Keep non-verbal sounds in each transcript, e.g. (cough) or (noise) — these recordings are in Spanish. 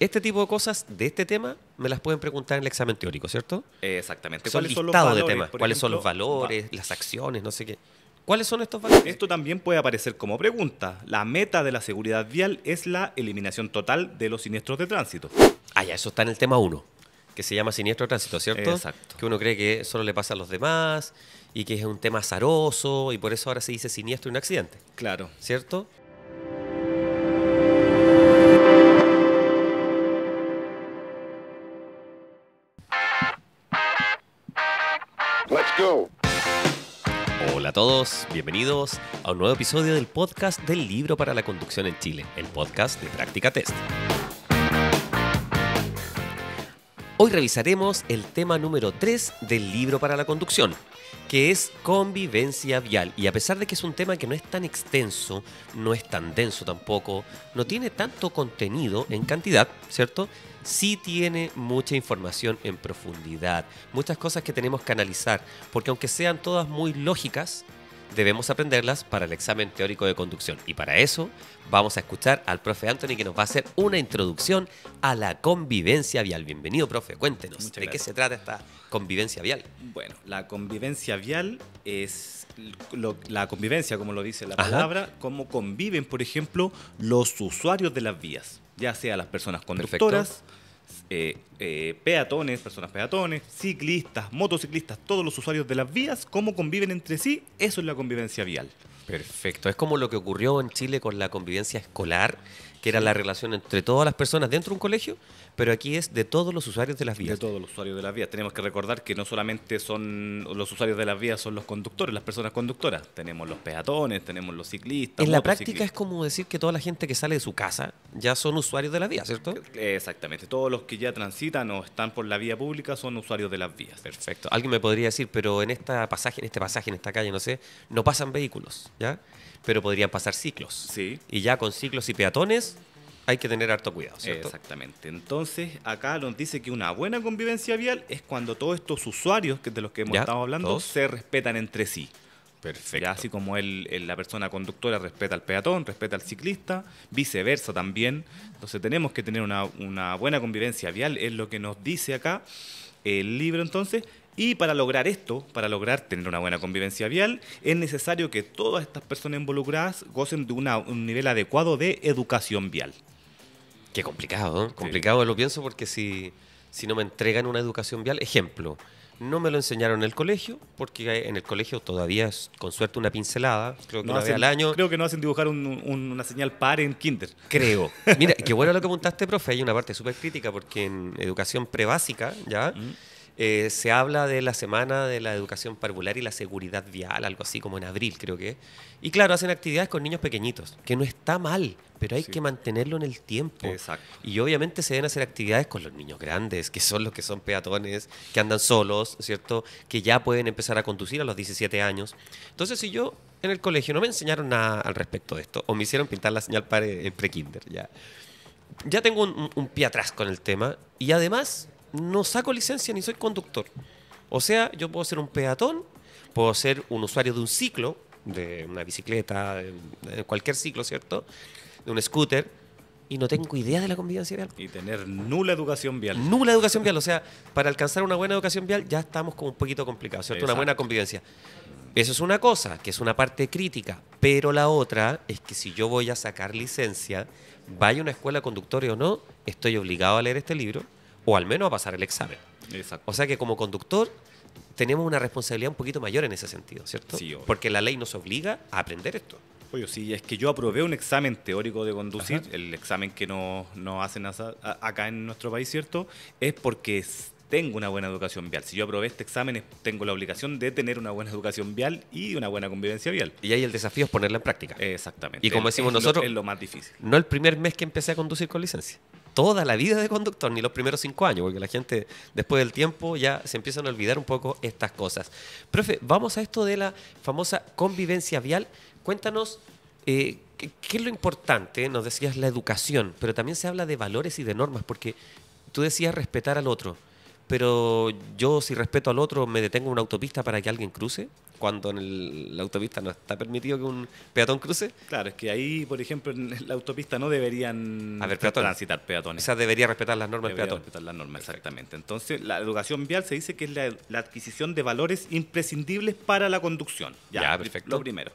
este tipo de cosas de este tema me las pueden preguntar en el examen teórico, ¿cierto? Exactamente. Son ¿Cuáles son los de temas. ¿Cuáles son los valores, las acciones, no sé qué? ¿Cuáles son estos valores? Esto también puede aparecer como pregunta. La meta de la seguridad vial es la eliminación total de los siniestros de tránsito. Ah, ya, eso está en el tema 1, que se llama siniestro de tránsito, ¿cierto? Exacto. Que uno cree que solo le pasa a los demás y que es un tema azaroso y por eso ahora se dice siniestro y un accidente, Claro. ¿cierto? Hola a todos, bienvenidos a un nuevo episodio del podcast del libro para la conducción en Chile, el podcast de Práctica Test. Hoy revisaremos el tema número 3 del libro para la conducción, que es convivencia vial. Y a pesar de que es un tema que no es tan extenso, no es tan denso tampoco, no tiene tanto contenido en cantidad, ¿cierto? Sí tiene mucha información en profundidad, muchas cosas que tenemos que analizar, porque aunque sean todas muy lógicas, debemos aprenderlas para el examen teórico de conducción. Y para eso vamos a escuchar al profe Anthony que nos va a hacer una introducción a la convivencia vial. Bienvenido, profe, cuéntenos, Muchas ¿de qué se trata esta convivencia vial? Bueno, la convivencia vial es lo- la convivencia, como lo dice la Ajá. palabra, cómo conviven, por ejemplo, los usuarios de las vías, ya sea las personas conductoras, eh, eh, peatones, personas peatones, ciclistas, motociclistas, todos los usuarios de las vías, cómo conviven entre sí, eso es la convivencia vial. Perfecto. Es como lo que ocurrió en Chile con la convivencia escolar, que era la relación entre todas las personas dentro de un colegio, pero aquí es de todos los usuarios de las De vías. todos los usuarios de las vías. Tenemos que recordar que no solamente son los usuarios de las vías, son los conductores, las personas conductoras. Tenemos los peatones, tenemos los ciclistas. En la práctica es como decir que toda la gente que sale de su casa ya son usuarios de las vías, ¿cierto? Exactamente. Todos los que ya transitan o están por la vía pública son usuarios de las vías. Perfecto. Alguien me podría decir, pero en esta pasaje, en este pasaje, en esta calle, no sé, no pasan vehículos, ¿ya? Pero podrían pasar ciclos. Sí. Y ya con ciclos y peatones hay que tener harto cuidado, ¿cierto? Exactamente. Entonces, acá nos dice que una buena convivencia vial es cuando todos estos usuarios de los que hemos Ya, estado hablando todos. se respetan entre sí. Perfecto. Ya, así como el, el- la persona conductora respeta al peatón, respeta al ciclista, viceversa también. Entonces tenemos que tener una, una buena convivencia vial, es lo que nos dice acá el libro entonces. Y para lograr esto, para lograr tener una buena convivencia vial, es necesario que todas estas personas involucradas gocen de una- un nivel adecuado de educación vial. Qué complicado, ¿no? Complicado lo pienso porque si, si no me entregan una educación vial, ejemplo, no me lo enseñaron en el colegio, porque en el colegio todavía es con suerte una pincelada, creo que No una vez hacen- al año. Creo que no hacen dibujar un- un- una señal par en kinder. Creo. Mira, (laughs) qué bueno lo que apuntaste, profe. Hay una parte súper crítica porque en educación prebásica, ¿ya? Eh, se habla de la semana de la educación parvular y la seguridad vial, algo así como en abril, creo que. Y claro, hacen actividades con niños pequeñitos, que no está mal, pero hay Sí. que mantenerlo en el tiempo. Exacto. Y obviamente se deben hacer actividades con los niños grandes, que son los que son peatones, que andan solos, ¿cierto? Que ya pueden empezar a conducir a los 17 años. Entonces, si yo en el colegio no me enseñaron nada al respecto de esto, o me hicieron pintar la señal par en pre-kinder, ya. Ya tengo un pie atrás con el tema, y además no saco licencia ni soy conductor. O sea, yo puedo ser un peatón, puedo ser un usuario de un ciclo, de una bicicleta, de, cualquier ciclo, ¿cierto? De un scooter, y no tengo idea de la convivencia vial. Y tener nula educación vial. Nula educación vial, o sea, para alcanzar una buena educación vial ya estamos como un poquito complicados, ¿cierto? Una buena convivencia. Eso es una cosa, que es una parte crítica, pero la otra es que si yo voy a sacar licencia, vaya a una escuela conductoria o no, estoy obligado a leer este libro o al menos a pasar el examen. Exacto. O sea que como conductor tenemos una responsabilidad un poquito mayor en ese sentido, ¿cierto? Sí, obvio. Porque la ley nos obliga a aprender esto. Oye, sí, es que yo aprobé un examen teórico de conducir, Ajá. el examen que nos no hacen acá en nuestro país, ¿cierto? Es porque tengo una buena educación vial. Si yo aprobé este examen, tengo la obligación de tener una buena educación vial y una buena convivencia vial. Y ahí el desafío es ponerla en práctica. Exactamente. Y como decimos es lo- nosotros- es lo más difícil. No el primer mes que empecé a conducir con licencia. Toda la vida de conductor, ni los primeros cinco años, porque la gente después del tiempo ya se empiezan a olvidar un poco estas cosas. Profe, vamos a esto de la famosa convivencia vial. Cuéntanos eh, ¿qué, qué es lo importante. Nos decías la educación, pero también se habla de valores y de normas, porque tú decías respetar al otro. Pero yo si respeto al otro, ¿me detengo en una autopista para que alguien cruce? Cuando en el- la autopista no está permitido que un peatón cruce. Claro, es que ahí, por ejemplo, en la autopista no deberían peatones. transitar peatones. O sea, debería respetar las normas del Debería peatón. respetar las normas, exactamente. Entonces, la educación vial se dice que es la, la adquisición de valores imprescindibles para la conducción. Ya, perfecto. Lo primero.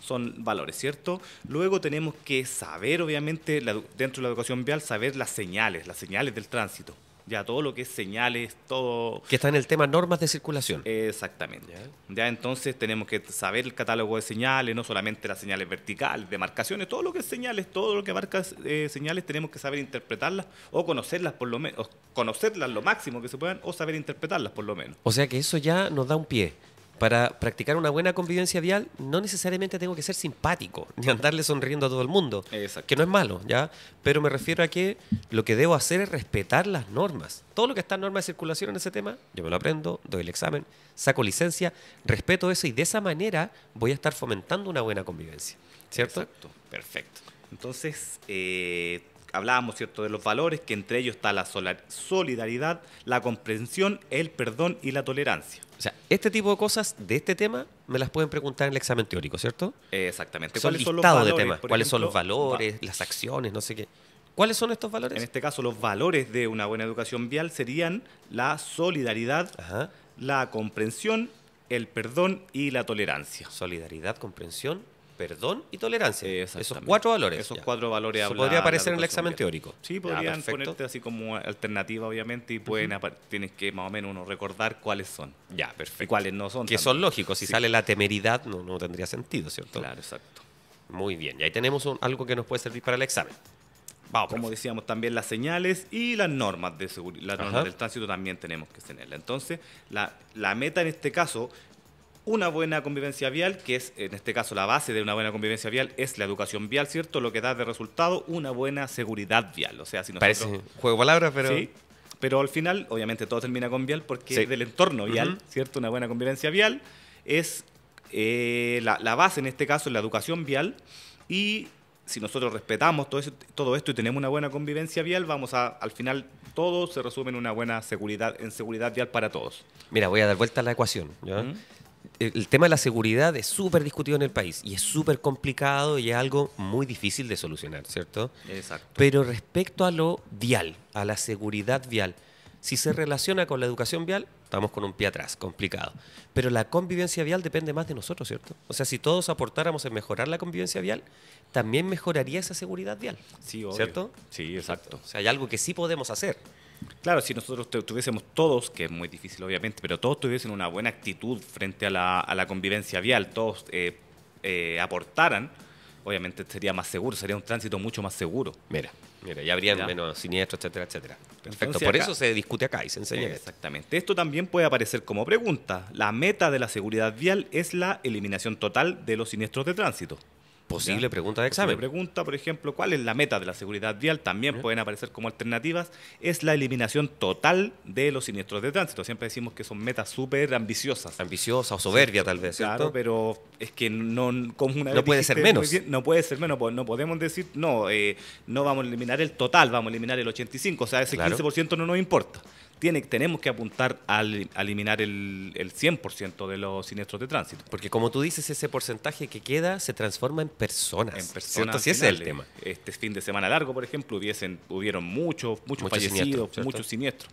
Son valores, ¿cierto? Luego tenemos que saber, obviamente, la dentro de la educación vial, saber las señales, las señales del tránsito. Ya, todo lo que es señales, todo... Que está en el tema normas de circulación. Exactamente. Ya. entonces tenemos que saber el catálogo de señales, no solamente las señales verticales, de marcaciones, todo lo que es señales, todo lo que abarca eh, señales, tenemos que saber interpretarlas o conocerlas por lo menos, conocerlas lo máximo que se puedan o saber interpretarlas por lo menos. O sea que eso ya nos da un pie. Para practicar una buena convivencia vial, no necesariamente tengo que ser simpático, (laughs) ni andarle sonriendo a todo el mundo. Exacto. Que no es malo, ¿ya? Pero me refiero a que lo que debo hacer es respetar las normas. Todo lo que está en norma de circulación en ese tema, yo me lo aprendo, doy el examen, saco licencia, respeto eso y de esa manera voy a estar fomentando una buena convivencia. ¿Cierto? Exacto. Perfecto. Entonces, eh, hablábamos, ¿cierto?, de los valores, que entre ellos está la solidaridad, la comprensión, el perdón y la tolerancia. O sea, este tipo de cosas de este tema me las pueden preguntar en el examen teórico, ¿cierto? Exactamente. ¿Cuáles son los listados de valores? temas. ¿Cuáles son los valores, va- las acciones, no sé qué? ¿Cuáles son estos valores? En este caso, los valores de una buena educación vial serían la solidaridad, Ajá. la comprensión, el perdón y la tolerancia. Solidaridad, comprensión, perdón y tolerancia. Esos cuatro valores. Esos ya. cuatro valores Eso podría la aparecer en el examen teórico. Sí, podrían ponerte así como alternativa, obviamente, y pueden apar- tienes que más o menos uno recordar cuáles son. Ya, Y perfecto. cuáles no son. Que son lógicos. Si Sí. sale la temeridad, no, no tendría sentido, ¿cierto? Claro, exacto. Muy bien. Y ahí tenemos un- algo que nos puede servir para el examen. Vamos, Como profe. decíamos, también las señales y las normas de seguridad, las Ajá. normas del tránsito también tenemos que tenerlas. Entonces, la, la meta en este caso, una buena convivencia vial, que es en este caso la base de una buena convivencia vial, es la educación vial, ¿cierto? Lo que da de resultado una buena seguridad vial. O sea, si nosotros... Parece juego de palabras, pero... Sí, pero al final, obviamente, todo termina con vial porque Sí. es del entorno vial, Ujú. ¿cierto? Una buena convivencia vial es eh, la, la base, en este caso, es la educación vial. Y si nosotros respetamos todo, eso- todo esto y tenemos una buena convivencia vial, vamos a, al final, todo se resume en una buena seguridad, en seguridad vial para todos. Mira, voy a dar vuelta a la ecuación. ¿ya? Ujú. El el tema de la seguridad es súper discutido en el país y es súper complicado y es algo muy difícil de solucionar, ¿cierto? Exacto. Pero respecto a lo vial, a la seguridad vial, si se relaciona con la educación vial, estamos con un pie atrás, complicado. Pero la convivencia vial depende más de nosotros, ¿cierto? O sea, si todos aportáramos en mejorar la convivencia vial, también mejoraría esa seguridad vial. Sí, obvio. ¿Cierto? Sí, exacto. O sea, hay algo que sí podemos hacer. Claro, si nosotros tu- tuviésemos todos, que es muy difícil obviamente, pero todos tuviesen una buena actitud frente a la, a la convivencia vial, todos eh, eh, aportaran, obviamente sería más seguro, sería un tránsito mucho más seguro. Mira, mira, ya habría Ya. menos siniestros, etcétera, etcétera. Perfecto. Entonces, Por acá- eso se discute acá y se enseña esto. Exactamente. Esto también puede aparecer como pregunta. La meta de la seguridad vial es la eliminación total de los siniestros de tránsito. Posible ¿Ya? pregunta de examen. pregunta, por ejemplo, ¿cuál es la meta de la seguridad vial? También pueden aparecer como alternativas. Es la eliminación total de los siniestros de tránsito. Siempre decimos que son metas súper ambiciosas. Ambiciosa o soberbia, tal vez, ¿cierto? Claro, pero es que no, como una No puede dijiste ser menos. bien, no puede ser menos. No podemos decir, no, eh, no vamos a eliminar el total, vamos a eliminar el 85. O sea, ese Claro. 15% no nos importa. Tiene, tenemos que apuntar a eliminar el, el 100% de los siniestros de tránsito. Porque como tú dices, ese porcentaje que queda se transforma en personas. En personas. Sí, ese es el tema. Este fin de semana largo, por ejemplo, hubiesen, hubieron muchos, muchos, Muchos fallecidos, muchos siniestros.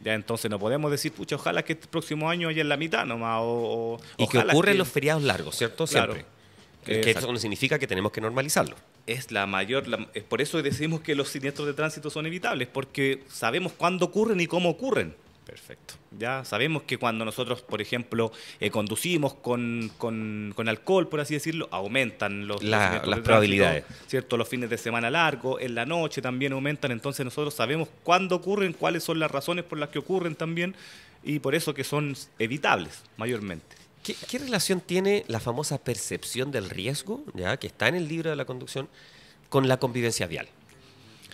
Ya entonces no podemos decir, pucha, ojalá que el próximo año haya en la mitad nomás. O, o- Y que ojalá ocurre en que- los feriados largos, ¿cierto? Claro. Siempre. Que eso no significa que tenemos que normalizarlo. Es la mayor, la- es por eso decimos que los siniestros de tránsito son evitables, porque sabemos cuándo ocurren y cómo ocurren. Perfecto. Ya sabemos que cuando nosotros, por ejemplo, eh, conducimos con, con- con alcohol, por así decirlo, aumentan los, La- las tránsito, probabilidades. ¿cierto? Los fines de semana largos, en la noche también aumentan, entonces nosotros sabemos cuándo ocurren, cuáles son las razones por las que ocurren también, y por eso que son evitables, mayormente. ¿Qué, qué relación tiene la famosa percepción del riesgo, ya que está en el libro de la conducción, con la convivencia vial?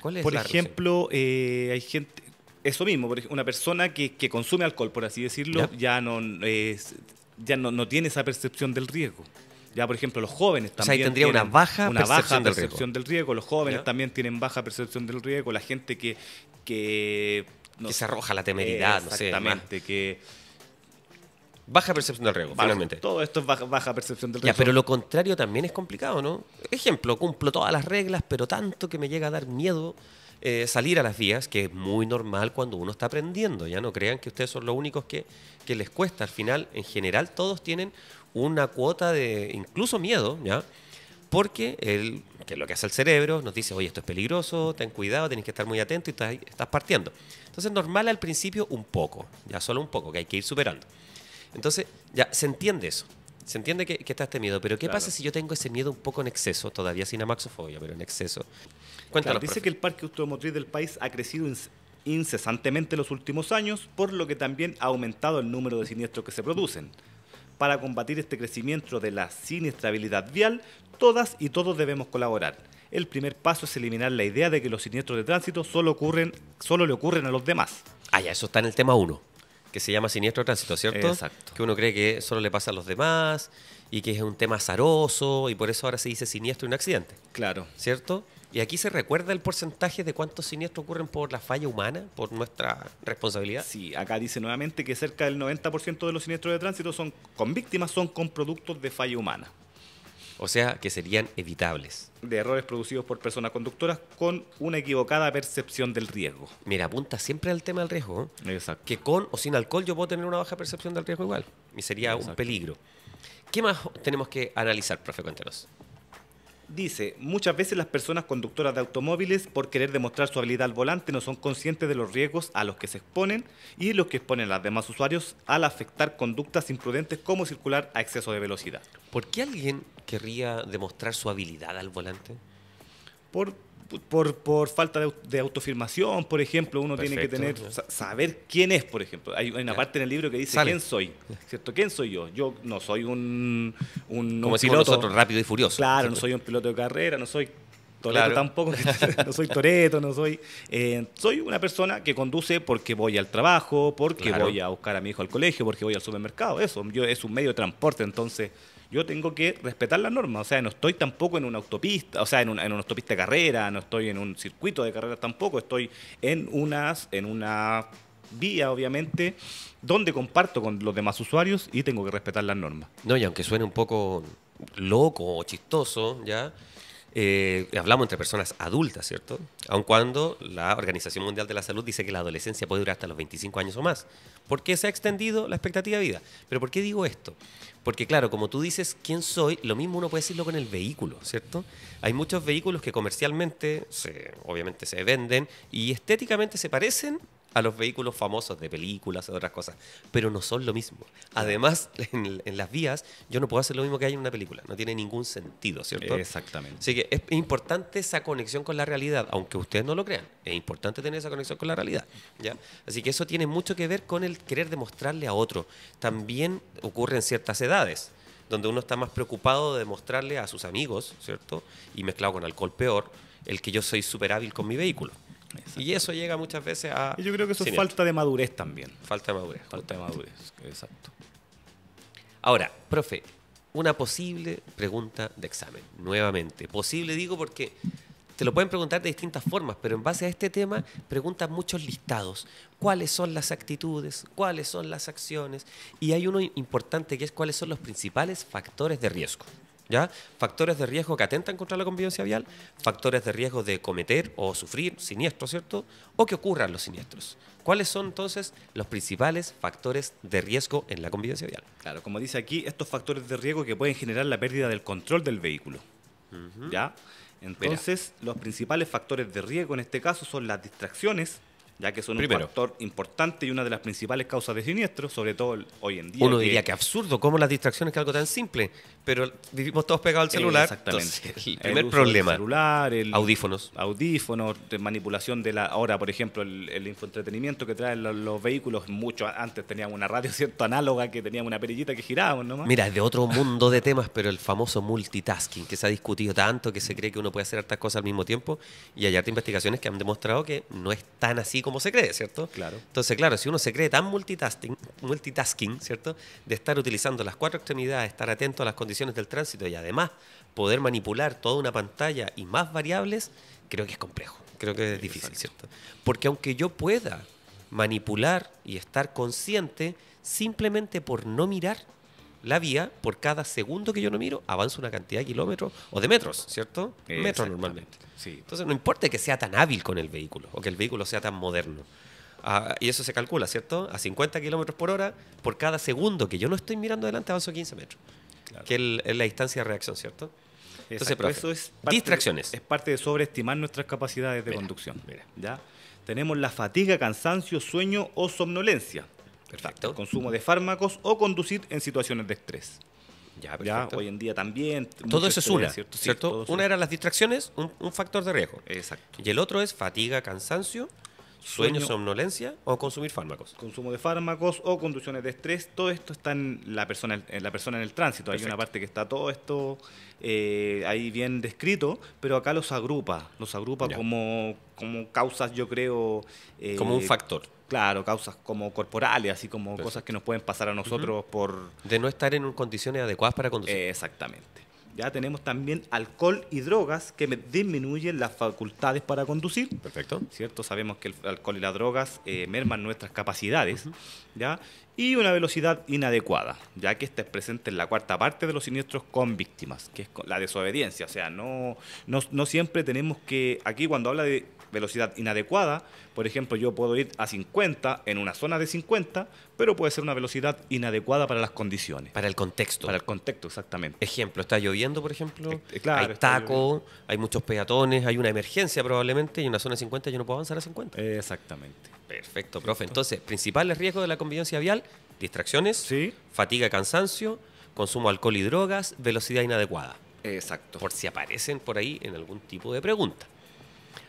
¿Cuál es Por la ejemplo, eh, hay gente, eso mismo, por ej- una persona que, que consume alcohol, por así decirlo, Ya. ya, no, ya no, no tiene esa percepción del riesgo. Ya, por ejemplo, los jóvenes sea, ahí también. tendría una baja una percepción baja del riesgo. percepción del riesgo. Los jóvenes Ya. también tienen baja percepción del riesgo. La gente que. que no que sé, se arroja la temeridad, no sé. Exactamente, que. Baja percepción del riesgo, finalmente. Todo esto es baja, baja percepción del Ya, riesgo. pero lo contrario también es complicado, ¿no? Ejemplo, cumplo todas las reglas, pero tanto que me llega a dar miedo eh, salir a las vías, que es muy normal cuando uno está aprendiendo. Ya no crean que ustedes son los únicos que, que les cuesta. Al final, en general, todos tienen una cuota de incluso miedo, ¿ya? Porque el, que es lo que hace el cerebro nos dice, oye, esto es peligroso, ten cuidado, tenés que estar muy atento y estás, estás partiendo. Entonces, normal al principio un poco, ya solo un poco, que hay que ir superando. Entonces, ya se entiende eso. Se entiende que, que está este miedo, pero ¿qué Claro. pasa si yo tengo ese miedo un poco en exceso, todavía sin amaxofobia, pero en exceso? Claro, Cuéntanos. dice profe. que el parque automotriz del país ha crecido incesantemente en los últimos años, por lo que también ha aumentado el número de siniestros que se producen. Para combatir este crecimiento de la siniestrabilidad vial, todas y todos debemos colaborar. El primer paso es eliminar la idea de que los siniestros de tránsito solo, ocurren, solo le ocurren a los demás. Ah, ya, eso está en el tema 1, que se llama siniestro de tránsito, ¿cierto? Exacto. Que uno cree que solo le pasa a los demás y que es un tema azaroso y por eso ahora se dice siniestro y un accidente, Claro. ¿cierto? Y aquí se recuerda el porcentaje de cuántos siniestros ocurren por la falla humana, por nuestra responsabilidad. Sí, acá dice nuevamente que cerca del 90% de los siniestros de tránsito son con víctimas son con productos de falla humana. O sea, que serían evitables. de errores producidos por personas conductoras con una equivocada percepción del riesgo. Mira, apunta siempre al tema del riesgo. ¿eh? Exacto. que con o sin alcohol yo puedo tener una baja percepción del riesgo igual. Y sería un peligro. ¿Qué más tenemos que analizar, profe? Cuéntanos. Dice, muchas veces las personas conductoras de automóviles, por querer demostrar su habilidad al volante, no son conscientes de los riesgos a los que se exponen y los que exponen a los demás usuarios al afectar conductas imprudentes como circular a exceso de velocidad. ¿Por qué alguien querría demostrar su habilidad al volante? Por, por, por falta de, de autoafirmación, por ejemplo, uno tiene que tener, sa- saber quién es, por ejemplo. Hay una parte en el libro que dice Sale. quién soy, ¿cierto? ¿Quién soy yo? Yo no soy un, un, Como un decimos nosotros, rápido y furioso. Claro, no soy un piloto de carrera, no soy Toreto Claro. tampoco, (laughs) (laughs) no soy Toreto, no soy... eh, soy una persona que conduce porque voy al trabajo, porque Claro. voy a buscar a mi hijo al colegio, porque voy al supermercado, eso. Yo, es un medio de transporte, entonces yo tengo que respetar las normas. O sea, no estoy tampoco en una autopista, o sea, en una, en una autopista de carrera, no estoy en un circuito de carrera tampoco, estoy en, unas, en una vía, obviamente, donde comparto con los demás usuarios y tengo que respetar las normas. No, y aunque suene un poco loco o chistoso, ¿ya? Eh, hablamos entre personas adultas, ¿cierto? Aun cuando la Organización Mundial de la Salud dice que la adolescencia puede durar hasta los 25 años o más. ¿Por qué se ha extendido la expectativa de vida? Pero ¿por qué digo esto? Porque claro, como tú dices, ¿quién soy? Lo mismo uno puede decirlo con el vehículo, ¿cierto? Hay muchos vehículos que comercialmente, se, obviamente se venden y estéticamente se parecen a los vehículos famosos de películas o de otras cosas, pero no son lo mismo. Además, (laughs) en, en las vías, yo no puedo hacer lo mismo que hay en una película, no tiene ningún sentido, ¿cierto? Exactamente. Así que es importante esa conexión con la realidad, aunque ustedes no lo crean, es importante tener esa conexión con la realidad, ¿ya? Así que eso tiene mucho que ver con el querer demostrarle a otro. También ocurre en ciertas edades, donde uno está más preocupado de demostrarle a sus amigos, ¿cierto? Y mezclado con alcohol peor, el que yo soy súper hábil con mi vehículo. Y eso llega muchas veces a... Y yo creo que eso es falta de madurez también. Falta de madurez. Falta de madurez, exacto. Ahora, profe, una posible pregunta de examen, nuevamente. Posible digo porque te lo pueden preguntar de distintas formas, pero en base a este tema preguntan muchos listados. ¿Cuáles son las actitudes? ¿Cuáles son las acciones? Y hay uno importante que es cuáles son los principales factores de riesgo. ¿Ya? Factores de riesgo que atentan contra la convivencia vial, factores de riesgo de cometer o sufrir siniestros, ¿cierto? O que ocurran los siniestros. ¿Cuáles son entonces los principales factores de riesgo en la convivencia vial? Claro, como dice aquí, estos factores de riesgo que pueden generar la pérdida del control del vehículo. ¿Ya? Entonces, los principales factores de riesgo en este caso son las distracciones, ya que son Primero. un factor importante y una de las principales causas de siniestros, sobre todo hoy en día. Uno diría que absurdo, como las distracciones que es algo tan simple, pero vivimos todos pegados al celular. Exactamente. entonces, el El primer uso del problema, celular, el audífonos. audífonos, de manipulación de la. Ahora, por ejemplo, el, el infoentretenimiento que traen los, los vehículos, mucho antes teníamos una radio (laughs) cierto análoga que teníamos una perillita que girábamos nomás. Mira, es de otro mundo de temas, pero el famoso multitasking, que se ha discutido tanto, que se cree que uno puede hacer hartas cosas al mismo tiempo, y hay hartas investigaciones que han demostrado que no es tan así como se cree, ¿cierto? Claro. Entonces, claro, si uno se cree tan multitasking, multitasking, ¿cierto? De estar utilizando las cuatro extremidades, estar atento a las condiciones del tránsito y además poder manipular toda una pantalla y más variables, creo que es complejo, creo que es difícil, ¿cierto? Porque aunque yo pueda manipular y estar consciente, simplemente por no mirar la vía, por cada segundo que yo no miro, avanzo una cantidad de kilómetros o de metros, ¿cierto? Metros normalmente. sí. Entonces no importa que sea tan hábil con el vehículo o que el vehículo sea tan moderno. Ah, y eso se calcula, ¿cierto? A 50 kilómetros por hora, por cada segundo que yo no estoy mirando adelante, avanzo 15 metros. Claro. Que es la distancia de reacción, ¿cierto? Entonces, profe, eso es parte- distracciones. es parte de sobreestimar nuestras capacidades de Mira, conducción. mira. ¿ya? Tenemos la fatiga, cansancio, sueño o somnolencia. Perfecto. Consumo de fármacos o conducir en situaciones de estrés. Ya, ¿ya? perfecto. Hoy en día también. Todo eso es una, ¿cierto? Sí, ¿cierto? una es- era las distracciones, un, un factor de riesgo. Exacto. Y el otro es fatiga, cansancio, sueño, Sueño. somnolencia o consumir fármacos. Consumo de fármacos o conducciones de estrés, todo esto está en la persona en, la persona en el tránsito. Hay una parte que está todo esto eh, ahí bien descrito, pero acá los agrupa, los agrupa Ya. como, como causas, yo creo. eh, Como un factor Claro, causas como corporales, así como Perfecto. cosas que nos pueden pasar a nosotros por... de no estar en condiciones adecuadas para conducir. eh, exactamente. Ya tenemos también alcohol y drogas que me- disminuyen las facultades para conducir. Perfecto. ¿cierto? Sabemos que el alcohol y las drogas eh, merman nuestras capacidades, ¿ya? Y una velocidad inadecuada, ya que esta es presente en la cuarta parte de los siniestros con víctimas, que es la desobediencia. O sea, no, no, no siempre tenemos que, aquí cuando habla de velocidad inadecuada, por ejemplo, yo puedo ir a 50 en una zona de 50, pero puede ser una velocidad inadecuada para las condiciones, Para el contexto. para el contexto exactamente. Ejemplo, está lloviendo, por ejemplo, Eh, eh, claro, hay taco, hay muchos peatones, hay una emergencia probablemente y en una zona de 50 yo no puedo avanzar a 50. Exactamente. Perfecto, profe. Entonces, principales riesgos de la convivencia vial, distracciones, Sí, fatiga, cansancio, consumo de alcohol y drogas, velocidad inadecuada. exacto. Por si aparecen por ahí en algún tipo de pregunta.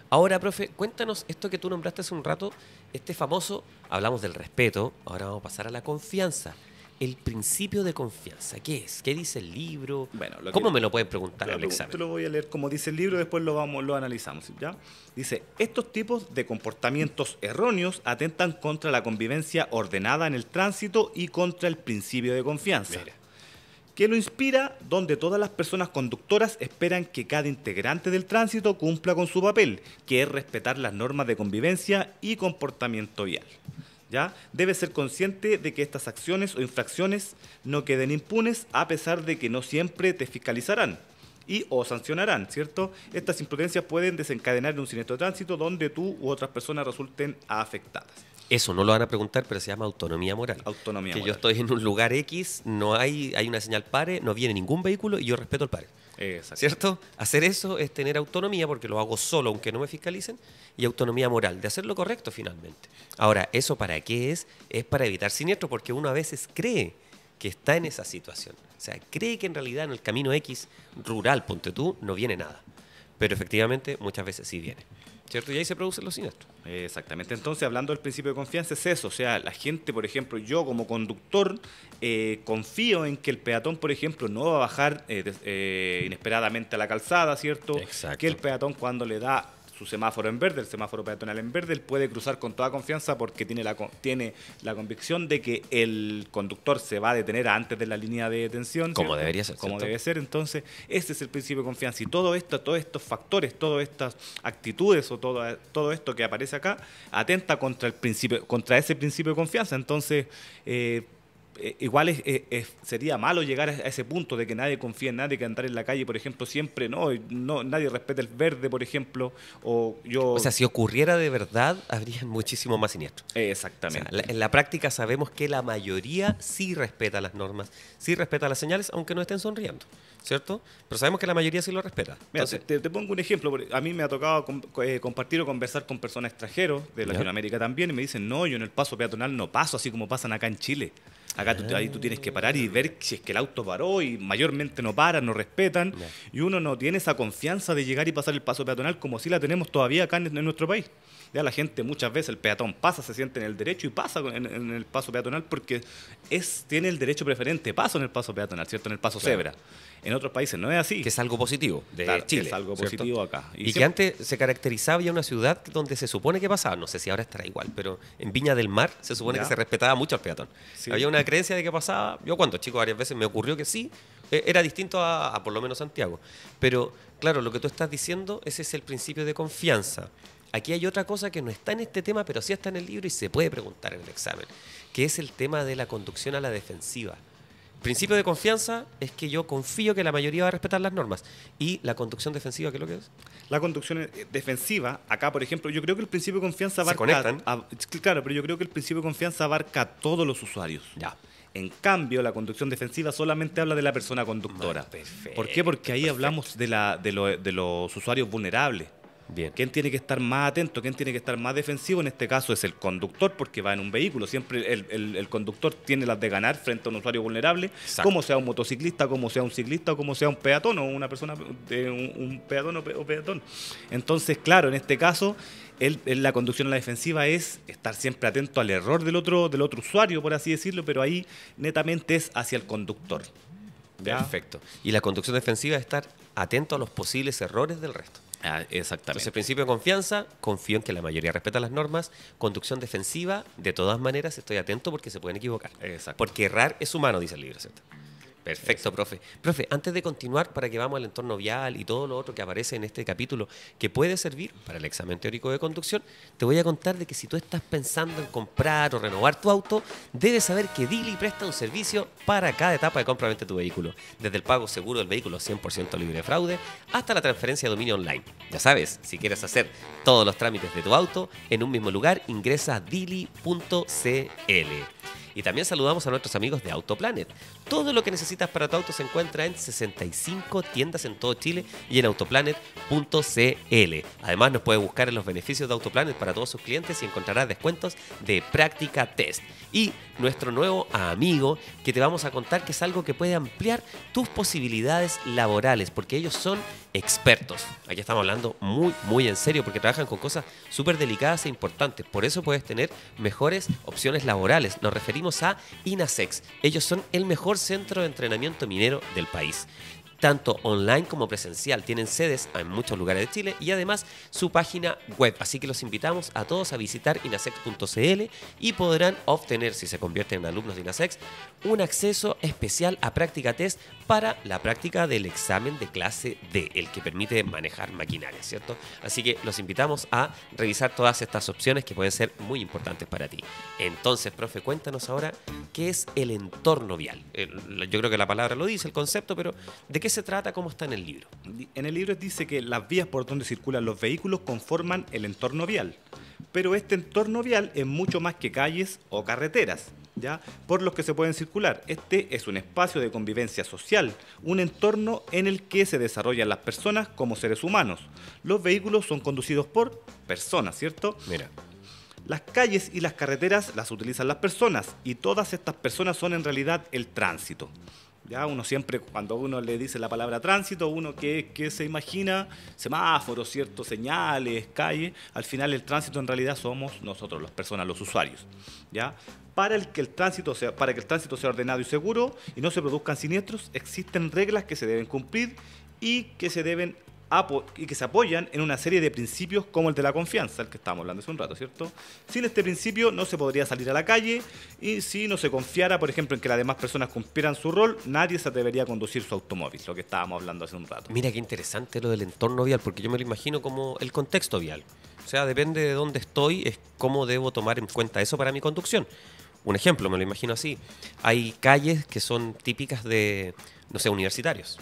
Ahora, profe, cuéntanos esto que tú nombraste hace un rato, este famoso, hablamos del respeto, ahora vamos a pasar a la confianza. El principio de confianza, ¿qué es? ¿Qué dice el libro? Bueno, lo ¿Cómo que- me lo pueden preguntar lo, examen? te lo voy a leer como dice el libro, después lo vamos, lo analizamos, ¿ya? Dice, estos tipos de comportamientos erróneos atentan contra la convivencia ordenada en el tránsito y contra el principio de confianza. Mira. Que lo inspira donde todas las personas conductoras esperan que cada integrante del tránsito cumpla con su papel, que es respetar las normas de convivencia y comportamiento vial. ¿Ya? Debe ser consciente de que estas acciones o infracciones no queden impunes a pesar de que no siempre te fiscalizarán y o sancionarán, ¿cierto? Estas imprudencias pueden desencadenar un siniestro de tránsito donde tú u otras personas resulten afectadas. Eso no lo van a preguntar, pero se llama autonomía moral. Autonomía que yo estoy en un lugar X, no hay, hay una señal pare, no viene ningún vehículo y yo respeto el pare. ¿Cierto? Hacer eso es tener autonomía porque lo hago solo aunque no me fiscalicen y autonomía moral de hacer lo correcto finalmente. Ahora, ¿eso para qué es? Es para evitar siniestros porque uno a veces cree que está en esa situación. O sea, cree que en realidad en el camino X rural, ponte tú, no viene nada. Pero efectivamente muchas veces sí viene. ¿Cierto? Y ahí se producen los siniestros. Exactamente. Entonces, hablando del principio de confianza, es eso. O sea, la gente, por ejemplo, yo como conductor, eh, confío en que el peatón, por ejemplo, no va a bajar eh, eh, inesperadamente a la calzada, ¿cierto? Exacto. Que el peatón cuando le da su semáforo en verde, el semáforo peatonal en verde, él puede cruzar con toda confianza porque tiene la, tiene la convicción de que el conductor se va a detener antes de la línea de detención. Como ¿cierto? debería ser, Como ¿cierto? debe ser. Entonces, ese es el principio de confianza. Y todo esto, todos estos factores, todas estas actitudes o todo, todo esto que aparece acá, atenta contra el principio, contra ese principio de confianza. Entonces, eh, eh, igual es- es- es- sería malo llegar a ese punto de que nadie confía en nadie, que andar en la calle, por ejemplo, siempre no, no nadie respeta el verde, por ejemplo, o yo... O sea, si ocurriera de verdad, habrían (laughs) muchísimo más siniestros. Eh, O sea, exactamente. la- en la práctica sabemos que la mayoría sí respeta las normas, sí respeta las señales, aunque no estén sonriendo, ¿cierto? Pero sabemos que la mayoría sí lo respeta. Mira, Entonces, te, te pongo un ejemplo. A mí me ha tocado eh, compartir o conversar con personas extranjeros de Ya. Latinoamérica también y me dicen, no, yo en el paso peatonal no paso así como pasan acá en Chile. Acá tú, ahí tú tienes que parar y ver si es que el auto paró y mayormente no paran, no respetan. Y uno no tiene esa confianza de llegar y pasar el paso peatonal como si la tenemos todavía acá en, en nuestro país. Ya la gente muchas veces, el peatón pasa, se siente en el derecho y pasa en, en el paso peatonal porque es, tiene el derecho preferente, paso en el paso peatonal, ¿cierto? En el paso Claro. cebra. En otros países no es así. que es algo positivo de Claro, Chile. es algo ¿cierto? positivo acá. Y, que antes se caracterizaba ya una ciudad donde se supone que pasaba, no sé si ahora estará igual, pero en Viña del Mar se supone Ya. que se respetaba mucho al peatón. Sí. Había una creencia de que pasaba, yo cuando chico varias veces me ocurrió que sí, eh, era distinto a, a por lo menos Santiago. Pero claro, lo que tú estás diciendo, ese es el principio de confianza. Aquí hay otra cosa que no está en este tema, pero sí está en el libro y se puede preguntar en el examen, que es el tema de la conducción a la defensiva. Principio de confianza es que yo confío que la mayoría va a respetar las normas. ¿Y la conducción defensiva qué es lo que es? La conducción eh, defensiva, acá por ejemplo, yo creo que el principio de confianza Se abarca... conectan. a- claro, pero yo creo que el principio de confianza abarca a todos los usuarios. Ya. En cambio, la conducción defensiva solamente habla de la persona conductora. Perfecto, ¿Por qué? Porque ahí perfecto. hablamos de, la, de, lo- de los usuarios vulnerables. Bien. ¿Quién tiene que estar más atento? ¿Quién tiene que estar más defensivo? En este caso es el conductor, porque va en un vehículo. Siempre el, el- el conductor tiene las de ganar frente a un usuario vulnerable, Exacto. como sea un motociclista, como sea un ciclista, o como sea un peatón o una persona de un, un peatón o, pe- o peatón. Entonces, claro, en este caso, el- la conducción a la defensiva es estar siempre atento al error del otro, del otro usuario, por así decirlo, pero ahí netamente es hacia el conductor. ¿Ya? Perfecto. Y la conducción defensiva es estar atento a los posibles errores del resto. Ah, exactamente. Entonces, principio de confianza, confío en que la mayoría respeta las normas. Conducción defensiva, de todas maneras estoy atento porque se pueden equivocar. Exacto. Porque errar es humano, dice el libro, ¿cierto? Perfecto, profe. Profe, antes de continuar, para que vamos al entorno vial y todo lo otro que aparece en este capítulo, que puede servir para el examen teórico de conducción, te voy a contar de que si tú estás pensando en comprar o renovar tu auto, debes saber que Dili presta un servicio para cada etapa de compra-venta de tu vehículo, desde el pago seguro del vehículo 100% libre de fraude hasta la transferencia de dominio online. Ya sabes, si quieres hacer todos los trámites de tu auto en un mismo lugar, ingresa a dili.cl. Y también saludamos a nuestros amigos de Autoplanet. Todo lo que necesitas para tu auto se encuentra en 65 tiendas en todo Chile y en autoplanet.cl. Además nos puedes buscar en los beneficios de Autoplanet para todos sus clientes y encontrarás descuentos de práctica test. Y nuestro nuevo amigo que te vamos a contar que es algo que puede ampliar tus posibilidades laborales porque ellos son expertos. Aquí estamos hablando muy, muy en serio porque trabajan con cosas súper delicadas e importantes. Por eso puedes tener mejores opciones laborales. Nos referimos a INASEX. Ellos son el mejor centro de entrenamiento minero del país. Tanto online como presencial. Tienen sedes en muchos lugares de Chile y además su página web. Así que los invitamos a todos a visitar inasex.cl y podrán obtener, si se convierten en alumnos de Inasex, un acceso especial a práctica test para la práctica del examen de clase D, el que permite manejar maquinaria, ¿cierto? Así que los invitamos a revisar todas estas opciones que pueden ser muy importantes para ti. Entonces, profe, cuéntanos ahora qué es el entorno vial. Yo creo que la palabra lo dice, el concepto, pero ¿de qué se trata? ¿Cómo está en el libro? En el libro dice que las vías por donde circulan los vehículos conforman el entorno vial. Pero este entorno vial es mucho más que calles o carreteras, ¿ya? Por los que se pueden circular. Este es un espacio de convivencia social, un entorno en el que se desarrollan las personas como seres humanos. Los vehículos son conducidos por personas, ¿cierto? Mira. Las calles y las carreteras las utilizan las personas y todas estas personas son en realidad el tránsito. Ya uno siempre, cuando uno le dice la palabra tránsito, uno que, que se imagina semáforos, ciertos señales, calles. Al final el tránsito en realidad somos nosotros, las personas, los usuarios. ¿ya? Para, el que el tránsito sea, para que el tránsito sea ordenado y seguro y no se produzcan siniestros, existen reglas que se deben cumplir y que se deben y que se apoyan en una serie de principios como el de la confianza, el que estábamos hablando hace un rato, ¿cierto? Sin este principio no se podría salir a la calle y si no se confiara, por ejemplo, en que las demás personas cumplieran su rol, nadie se atrevería a conducir su automóvil, lo que estábamos hablando hace un rato. Mira qué interesante lo del entorno vial, porque yo me lo imagino como el contexto vial. O sea, depende de dónde estoy, es cómo debo tomar en cuenta eso para mi conducción. Un ejemplo, me lo imagino así. Hay calles que son típicas de, no sé, universitarios.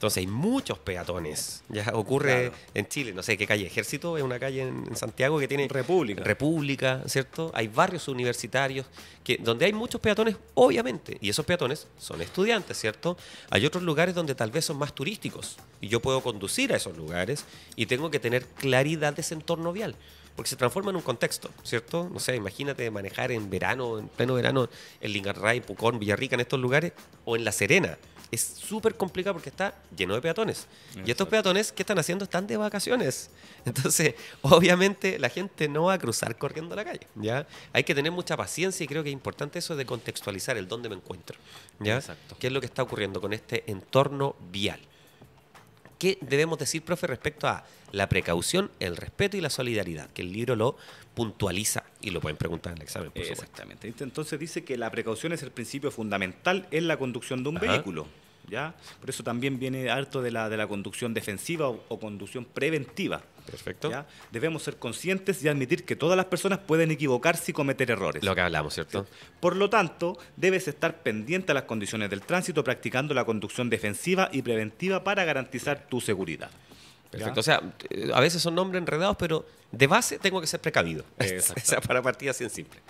Entonces hay muchos peatones. Ya ocurre Claro. en Chile, no sé qué calle. Ejército es una calle en, en Santiago que tiene República. República, ¿cierto? Hay barrios universitarios que, donde hay muchos peatones, obviamente, y esos peatones son estudiantes, ¿cierto? Hay otros lugares donde tal vez son más turísticos y yo puedo conducir a esos lugares y tengo que tener claridad de ese entorno vial. Porque se transforma en un contexto, ¿cierto? No sé, imagínate manejar en verano, en pleno verano, en Lingarray, Pucón, Villarrica, en estos lugares, o en La Serena. Es súper complicado porque está lleno de peatones. Y estos peatones, ¿qué están haciendo? Están de vacaciones. (laughs) Entonces, obviamente, la gente no va a cruzar corriendo la calle, ¿ya? Hay que tener mucha paciencia y creo que es importante eso de contextualizar el dónde me encuentro, ¿ya? Exacto. ¿Qué es lo que está ocurriendo con este entorno vial? ¿Qué debemos decir, profe, respecto a la precaución, el respeto y la solidaridad? Que el libro lo puntualiza y lo pueden preguntar en el examen, por supuesto. Exactamente. Entonces dice que la precaución es el principio fundamental en la conducción de un Ajá. vehículo. ¿ya? Por eso también viene harto de la, de la conducción defensiva o, o conducción preventiva. Perfecto. ¿ya? Debemos ser conscientes y admitir que todas las personas pueden equivocarse y cometer errores. Lo que hablamos, ¿cierto? Por lo tanto, debes estar pendiente a las condiciones del tránsito practicando la conducción defensiva y preventiva para garantizar tu seguridad. ¿ya? Perfecto. O sea, eh, a veces son nombres enredados, pero de base tengo que ser precavido. (laughs) Exacto. o sea, para partir así en simple.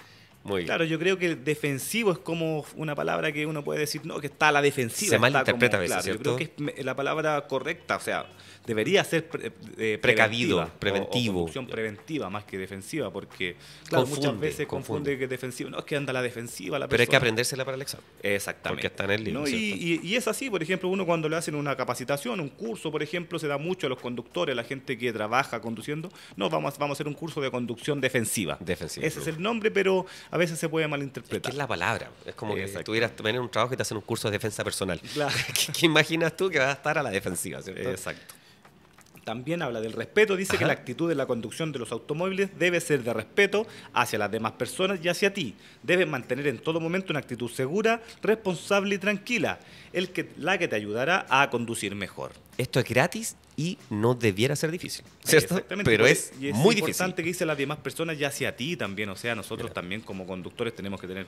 Muy bien. Claro, yo creo que defensivo es como una palabra que uno puede decir, no, que está a la defensiva. Se malinterpreta como- a veces, claro, ¿cierto? Yo creo que es la palabra correcta, o sea, debería ser pre- eh, Precavido, preventiva, o- preventivo. O, conducción preventiva más que defensiva, porque claro, muchas veces confunde, confunde. que es defensivo. No, es que anda la defensiva la Pero hay que persona. aprendérsela para el examen. Exactamente. Porque está en el libro, ¿no? Y, ¿cierto? y- y es así, por ejemplo, uno cuando le hacen una capacitación, un curso, por ejemplo, se da mucho a los conductores, a la gente que trabaja conduciendo. No, vamos, vamos a hacer un curso de conducción defensiva. Defensiva, Ese es el nombre, pero a veces se puede Es que malinterpretar. es la palabra. Es como que tuvieras tener un trabajo y te hacen un curso de defensa personal. Claro. (laughs) ¿Qué, qué imaginas tú que vas a estar a la defensiva, ¿cierto? Exacto. También habla del respeto, dice que la actitud de la conducción de los automóviles debe ser de respeto hacia las demás personas y hacia ti. Debes mantener en todo momento una actitud segura, responsable y tranquila, el que, la que te ayudará a conducir mejor. Esto es gratis y no debiera ser difícil, ¿cierto? Exactamente, Pero y es, muy importante difícil. que dice las demás personas y hacia ti también, o sea, nosotros Mira. también como conductores tenemos que tener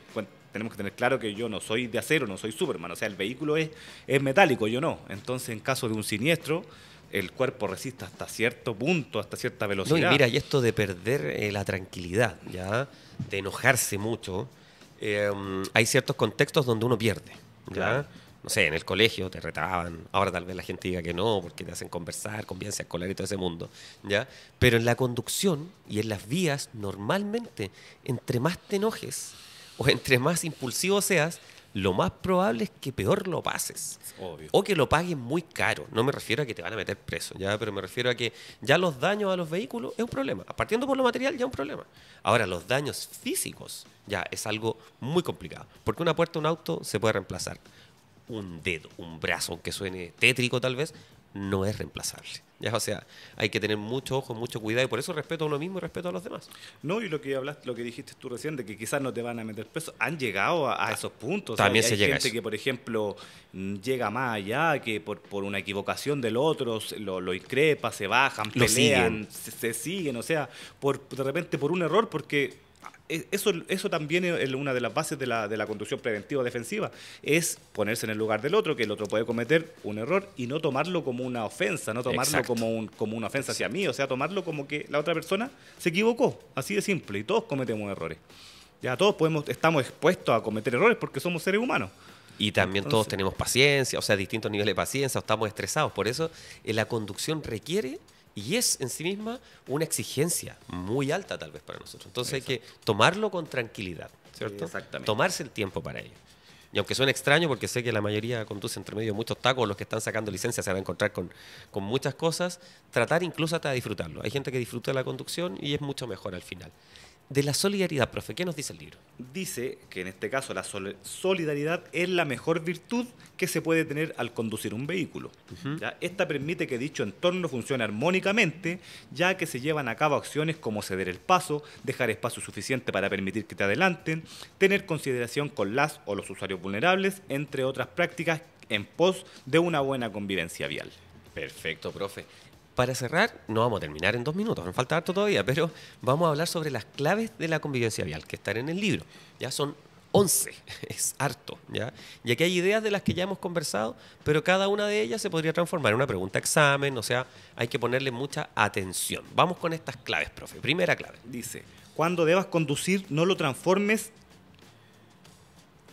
tenemos que tener claro que yo no soy de acero, no soy Superman, o sea, el vehículo es, es metálico, yo no. Entonces, en caso de un siniestro, el cuerpo resiste hasta cierto punto, hasta cierta No, velocidad. y mira, y esto de perder eh, la tranquilidad, ¿ya? De enojarse mucho, eh, hay ciertos contextos donde uno pierde, ¿ya? Claro. No sé, en el colegio te retaban, ahora tal vez la gente diga que no, porque te hacen conversar, convivencia escolar y todo ese mundo, ¿ya? Pero en la conducción y en las vías, normalmente, entre más te enojes o entre más impulsivo seas, lo más probable es que peor lo pases. Obvio. O que lo paguen muy caro. No me refiero a que te van a meter preso, ya, pero me refiero a que ya los daños a los vehículos es un problema. Partiendo por lo material ya es un problema. Ahora, los daños físicos ya es algo muy complicado. Porque una puerta de un auto se puede reemplazar. Un dedo, un brazo, aunque suene tétrico tal vez, no es reemplazable. Ya, o sea, hay que tener mucho ojo, mucho cuidado y por eso respeto a uno mismo y respeto a los demás. No, y lo que hablaste, lo que dijiste tú recién, de que quizás no te van a meter preso, han llegado a, a esos puntos. También hay se llega a gente eso. que, por ejemplo, mm, llega más allá, que por, por una equivocación del otro lo, lo increpa, se bajan, Lo pelean, se, se siguen, o sea, por de repente por un error, porque eso, eso también es una de las bases de la, de la conducción preventiva defensiva, es ponerse en el lugar del otro, que el otro puede cometer un error y no tomarlo como una ofensa, no tomarlo Exacto. como, un, como una ofensa hacia mí, o sea, tomarlo como que la otra persona se equivocó, así de simple, y todos cometemos errores. Ya todos podemos, estamos expuestos a cometer errores porque somos seres humanos. Y también todos tenemos paciencia, o sea, distintos niveles de paciencia, o estamos estresados. Por eso eh, la conducción requiere y es en sí misma una exigencia muy alta tal vez para nosotros. Entonces hay que tomarlo con tranquilidad, ¿cierto? Exactamente. Tomarse el tiempo para ello. Y aunque suene extraño, porque sé que la mayoría conduce entre medio de muchos tacos, los que están sacando licencia se van a encontrar con, con muchas cosas, tratar incluso hasta de disfrutarlo. Hay gente que disfruta de la conducción y es mucho mejor al final. De la solidaridad, profe, ¿qué nos dice el libro? Dice que en este caso la sol- solidaridad es la mejor virtud que se puede tener al conducir un vehículo. ¿ya? Esta permite que dicho entorno funcione armónicamente, ya que se llevan a cabo acciones como ceder el paso, dejar espacio suficiente para permitir que te adelanten, tener consideración con las o los usuarios vulnerables, entre otras prácticas en pos de una buena convivencia vial. Perfecto, profe. Para cerrar, no vamos a terminar en dos minutos, nos falta harto todavía, pero vamos a hablar sobre las claves de la convivencia vial que están en el libro. Ya son 11, (laughs) es harto, ¿ya? Y aquí hay ideas de las que ya hemos conversado, pero cada una de ellas se podría transformar en una pregunta examen, o sea, hay que ponerle mucha atención. Vamos con estas claves, profe. Primera clave. Dice, cuando debas conducir, no lo transformes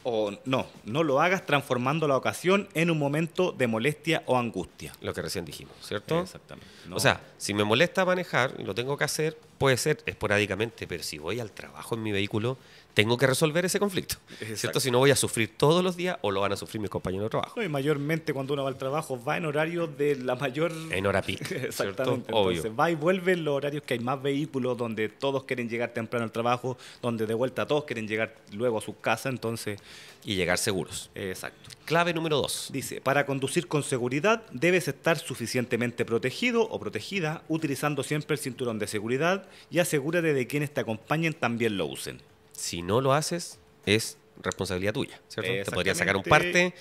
o no, no lo hagas transformando la ocasión en un momento de molestia o angustia. Lo que recién dijimos, ¿cierto? Exactamente. No. O sea, si me molesta manejar y lo tengo que hacer, puede ser esporádicamente, pero si voy al trabajo en mi vehículo, tengo que resolver ese conflicto. ¿Cierto? Exacto. Si no voy a sufrir todos los días o lo van a sufrir mis compañeros de trabajo. No, y mayormente cuando uno va al trabajo va en horario de la mayor... En hora. (laughs) ¿cierto? Exactamente. Obvio. Entonces va y vuelve en los horarios que hay más vehículos, donde todos quieren llegar temprano al trabajo, donde de vuelta todos quieren llegar luego a su casa. Entonces, Y llegar seguros. exacto. Clave número dos. Dice, para conducir con seguridad debes estar suficientemente protegido o protegida, utilizando siempre el cinturón de seguridad y asegúrate de quienes te acompañen también lo usen. Si no lo haces, es responsabilidad tuya, ¿cierto? Te podría sacar un parte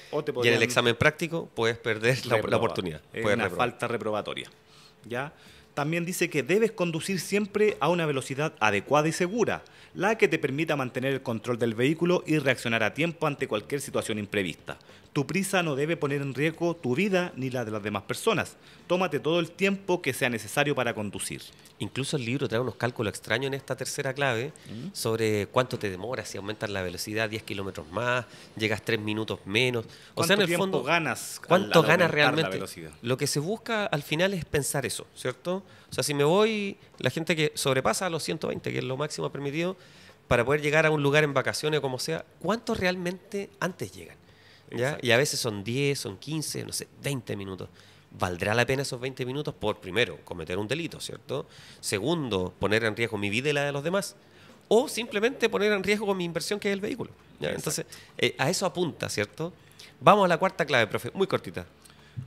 y en el examen práctico puedes perder la, oportunidad. Es Puedes una reprobar. falta reprobatoria. ¿Ya? También dice que debes conducir siempre a una velocidad adecuada y segura, la que te permita mantener el control del vehículo y reaccionar a tiempo ante cualquier situación imprevista. Tu prisa no debe poner en riesgo tu vida ni la de las demás personas. Tómate todo el tiempo que sea necesario para conducir. Incluso el libro trae unos cálculos extraños en esta tercera clave Mm. sobre cuánto te demora, si aumentas la velocidad 10 kilómetros más, llegas 3 minutos menos. O sea, en ¿Cuánto el fondo, ganas ¿cuánto ganas realmente? Lo que se busca al final es pensar eso, ¿cierto? O sea, si me voy, la gente que sobrepasa los 120, que es lo máximo permitido, para poder llegar a un lugar en vacaciones o como sea, ¿cuántos realmente antes llegan? ¿Ya? Y a veces son 10, son 15, no sé, 20 minutos. ¿Valdrá la pena esos 20 minutos por, primero, cometer un delito, ¿cierto? Segundo, poner en riesgo mi vida y la de los demás. O simplemente poner en riesgo mi inversión que es el vehículo. ¿ya? Entonces, eh, a eso apunta, ¿cierto? Vamos a la cuarta clave, profe, muy cortita,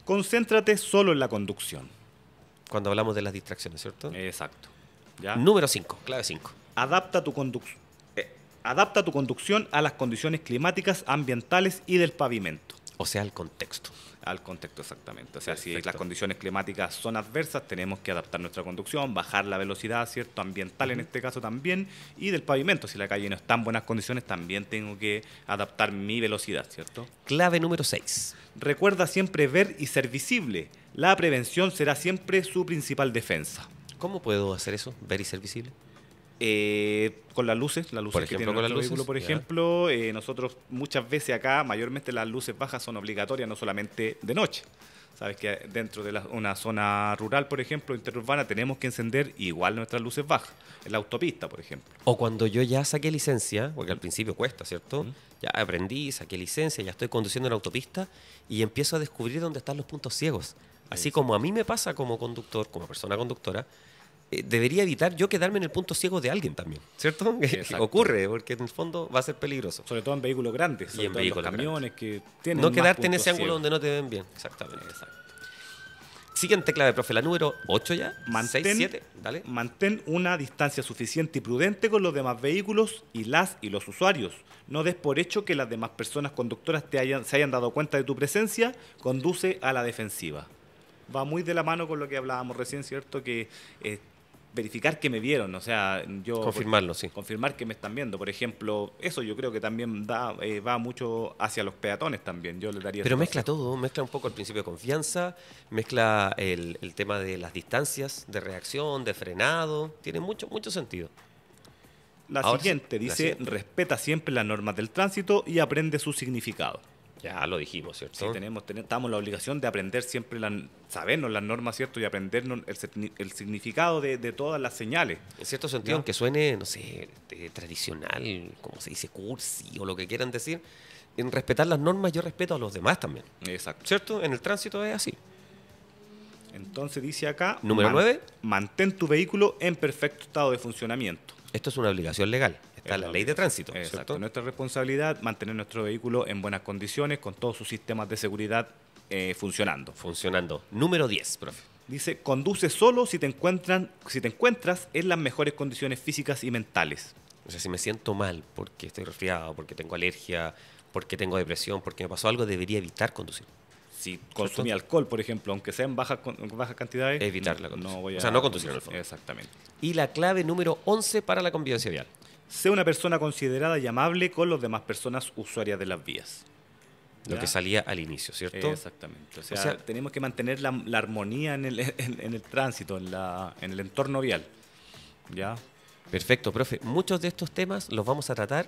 Concéntrate solo en la conducción. cuando hablamos de las distracciones, ¿cierto? Exacto. ¿Ya? Número 5, clave 5. Adapta tu conducción. Adapta tu conducción a las condiciones climáticas, ambientales y del pavimento. O sea, el contexto. Al contexto exactamente. O sea, si las condiciones climáticas son adversas, tenemos que adaptar nuestra conducción, bajar la velocidad, ¿cierto? Ambiental en este caso también, y del pavimento. Si la calle no está en buenas condiciones, también tengo que adaptar mi velocidad, ¿cierto? Clave número 6. Recuerda siempre ver y ser visible. La prevención será siempre su principal defensa. ¿Cómo puedo hacer eso? Ver y ser visible. Eh, con las luces, las luces Por que ejemplo, tiene con las nuestro luces, vehículo, por ejemplo, eh, nosotros muchas veces acá, mayormente las luces bajas son obligatorias, no solamente de noche. Sabes que dentro de la- una zona rural, por ejemplo, interurbana, tenemos que encender igual nuestras luces bajas. En la autopista, por ejemplo. O cuando yo ya saqué licencia, porque al principio cuesta, ¿cierto? Ya aprendí, saqué licencia, ya estoy conduciendo en autopista y empiezo a descubrir dónde están los puntos ciegos. Así como a mí me pasa como conductor, como persona conductora, eh, debería evitar yo quedarme en el punto ciego de alguien también, ¿cierto? (laughs) Exacto. ocurre, porque en el fondo va a ser peligroso. Sobre todo en vehículos grandes, sobre en todo en los vehículos camiones que tienen No quedarte en ese ángulo donde no te ven bien. Exactamente. Siguiente clave, profe, la número 8 ya. Mantén, 6, 7, dale. mantén una distancia suficiente y prudente con los demás vehículos y las y los usuarios. No des por hecho que las demás personas conductoras te hayan, se hayan dado cuenta de tu presencia, conduce a la defensiva. Va muy de la mano con lo que hablábamos recién, ¿cierto? Que eh, verificar que me vieron, o sea, yo... Confirmarlo, sí. Confirmar que me están viendo. Por ejemplo, eso yo creo que también da, eh, va mucho hacia los peatones también. Yo le daría Pero mezcla todo, mezcla un poco el principio de confianza, mezcla el, el tema de las distancias, de reacción, de frenado, tiene mucho, mucho sentido. La Ahora siguiente la dice, siguiente. respeta siempre las normas del tránsito y aprende su significado. Ya lo dijimos, ¿cierto? Sí, tenemos, ten- estamos la obligación de aprender siempre, la, sabernos las normas, ¿cierto? Y aprendernos el, signi- el significado de, de todas las señales. En cierto sentido, aunque suene, no sé, eh, tradicional, como se dice, cursi o lo que quieran decir, en respetar las normas yo respeto a los demás también. Exacto. ¿Cierto? En el tránsito es así. Entonces dice acá... Número nueve. Mantén tu vehículo en perfecto estado de funcionamiento. Esto es una obligación legal. Está Es la ley de tránsito, Exacto. ¿cierto? Nuestra responsabilidad, mantener nuestro vehículo en buenas condiciones, con todos sus sistemas de seguridad eh, funcionando. Funcionando. Número 10, profe. Dice, conduce solo si te, encuentran, si te encuentras en las mejores condiciones físicas y mentales. O sea, si me siento mal porque estoy resfriado, porque tengo alergia, porque tengo depresión, porque me pasó algo, debería evitar conducir. Si consumí alcohol, por ejemplo, aunque sea en bajas, bajas cantidades, Evitar no- la conducción. voy O a sea, no conducir en el fondo. Exactamente. Y la clave número 11 para la convivencia vial. Sé una persona considerada y amable con las demás personas usuarias de las vías. Lo que salía al inicio, ¿cierto? Exactamente. O sea, sea- tenemos que mantener la, la armonía en el, (laughs) en, en el tránsito, en, la, en el entorno vial. ¿Ya? Perfecto, profe. Muchos de estos temas los vamos a tratar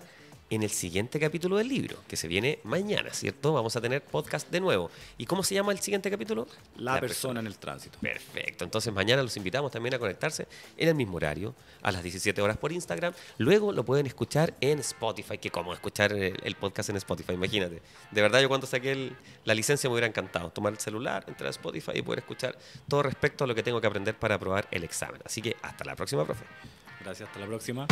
en el siguiente capítulo del libro, que se viene mañana, ¿cierto? Vamos a tener podcast de nuevo. ¿Y cómo se llama el siguiente capítulo? La, persona en el tránsito. Perfecto. Entonces mañana los invitamos también a conectarse en el mismo horario, a las 17 horas por Instagram. Luego lo pueden escuchar en Spotify, que como escuchar el, el podcast en Spotify, imagínate. De verdad yo cuando saqué el- la licencia me hubiera encantado tomar el celular, entrar a Spotify y poder escuchar todo respecto a lo que tengo que aprender para aprobar el examen. Así que hasta la próxima, profe. Gracias, hasta la próxima.